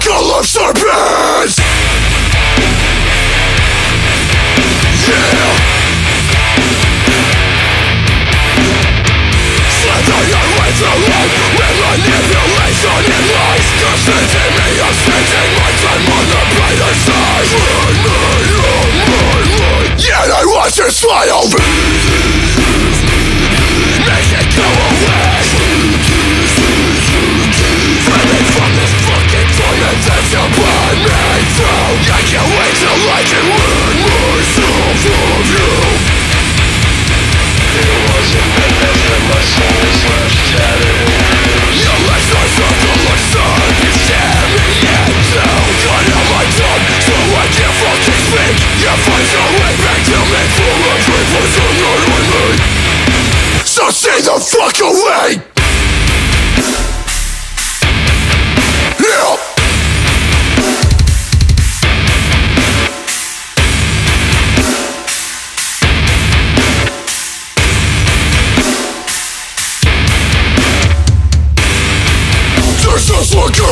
Circle of Serpents!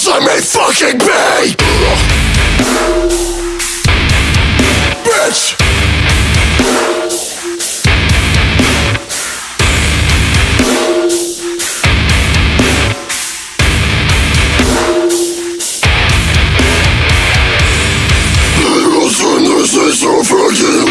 Just let me fucking be! Bitch! Innocent, this is so fucking